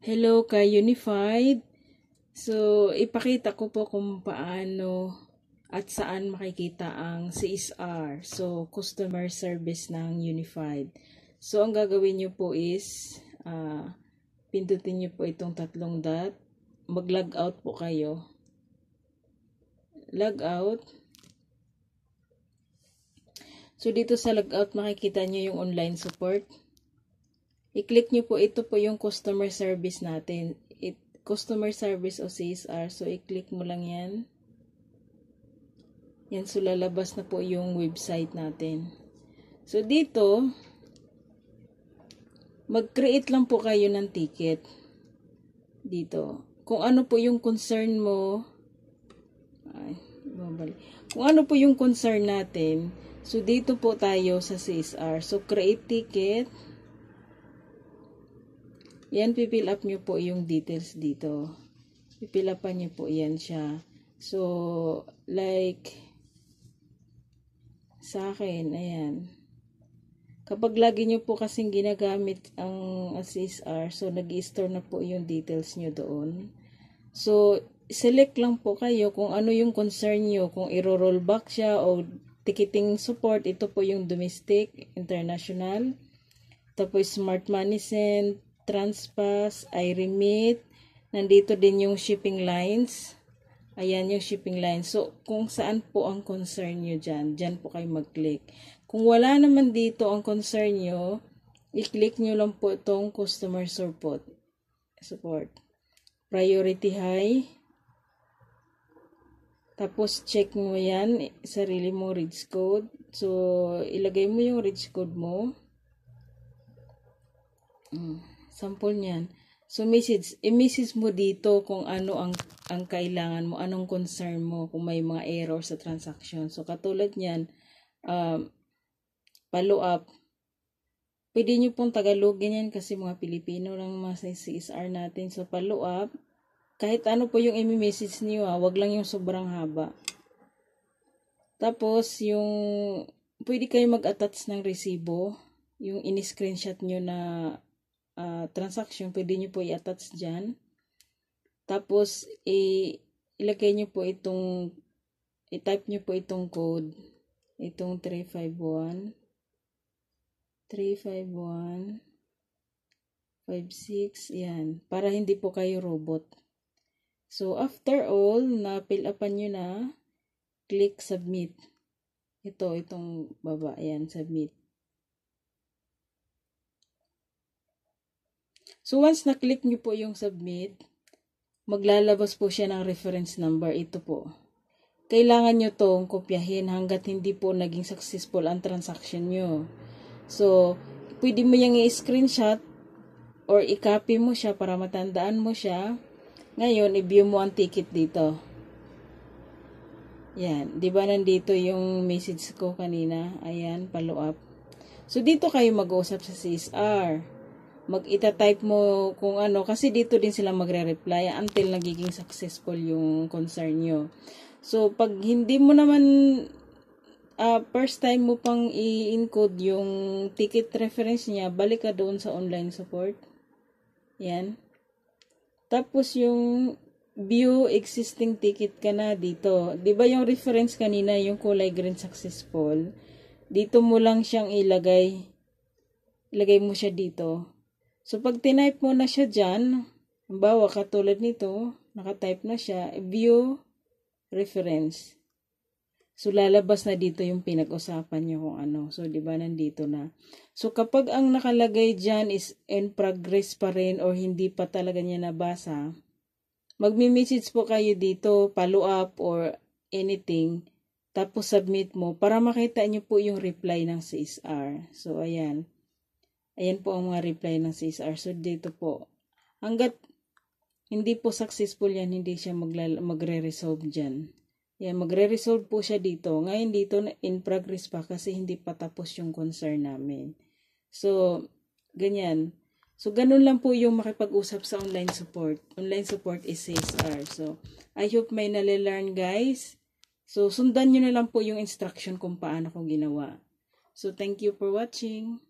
Hello ka Unified. So, ipakita ko po kung paano at saan makikita ang CSR. So, customer service ng Unified. So, ang gagawin nyo po is, uh, pindutin nyo po itong tatlong dot. Mag-log out po kayo. Log out. So, dito sa log out, makikita nyo yung online support. I-click nyo po, ito po yung customer service natin. It, customer service o CSR. So, i-click mo lang yan. Yan, so lalabas na po yung website natin. So, dito, mag-create lang po kayo ng ticket. Dito. Kung ano po yung concern mo, ay, babalik. Kung ano po yung concern natin, so dito po tayo sa CSR. So, create ticket. Yan, pipill up nyo po yung details dito. Pipill upan nyo po yan siya. So, like, sa akin, ayan. Kapag lagi nyo po kasing ginagamit ang CSR, so nag store na po yung details nyo doon. So, select lang po kayo kung ano yung concern nyo, kung i-roll back siya o ticketing support, ito po yung domestic, international. Tapos smart money send, Transpass, iRemit. Nandito din yung shipping lines. Ayan yung shipping lines. So, kung saan po ang concern nyo dyan, dyan po kayo mag-click. Kung wala naman dito ang concern nyo, i-click nyo lang po itong customer support. Support. Priority high. Tapos, check mo yan, sarili mo reach code. So, ilagay mo yung reach code mo. Mm sample niyan. So, message, i-message mo dito kung ano ang, ang kailangan mo, anong concern mo, kung may mga error sa transaction. So, katulad niyan, um, follow up. Pwede nyo pong Tagalogin yan kasi mga Pilipino lang mga CSR natin. So, follow up. Kahit ano po yung i-message niyo, ha, wag lang yung sobrang haba. Tapos, yung, pwede kayo mag-attach ng resibo, yung in-screenshot nyo na uh, transaction, pwede nyo po i-attach dyan. Tapos, i ilagay nyo po itong, i-type nyo po itong code. Itong 351. 351. 56. Yan. Para hindi po kayo robot. So, after all, na fill upan nyo na, click submit. Ito, itong baba. Ayan, submit. So, once na-click nyo po yung submit, maglalabas po siya ng reference number. Ito po. Kailangan nyo tong kopyahin hanggat hindi po naging successful ang transaction nyo. So, pwede mo yung i-screenshot or i-copy mo siya para matandaan mo siya. Ngayon, i-view mo ang ticket dito. Yan. Di ba nandito yung message ko kanina? Ayan, follow up. So, dito kayo mag-usap sa CSR mag-ita-type mo kung ano, kasi dito din sila magre-reply until nagiging successful yung concern nyo. So, pag hindi mo naman uh, first time mo pang i-encode yung ticket reference niya, balik ka doon sa online support. Yan. Tapos yung view existing ticket ka na dito. 'Di ba yung reference kanina yung kulay green successful? Dito mo lang siyang ilagay. Ilagay mo siya dito. So, pag tinype mo na siya dyan, bawa katulad nito, nakatype na siya, view reference. So, lalabas na dito yung pinag-usapan nyo kung ano. So, di ba nandito na. So, kapag ang nakalagay dyan is in progress pa rin or hindi pa talaga niya nabasa, magmi-message po kayo dito, follow up or anything, tapos submit mo para makita nyo po yung reply ng CSR. So, ayan. Ayan po ang mga reply ng CSR. So, dito po. Hanggat hindi po successful yan, hindi siya magre-resolve dyan. Yan, magre-resolve po siya dito. Ngayon dito, in progress pa kasi hindi pa tapos yung concern namin. So, ganyan. So, ganun lang po yung makipag-usap sa online support. Online support is CSR. So, I hope may nalelearn guys. So, sundan nyo na lang po yung instruction kung paano ko ginawa. So, thank you for watching.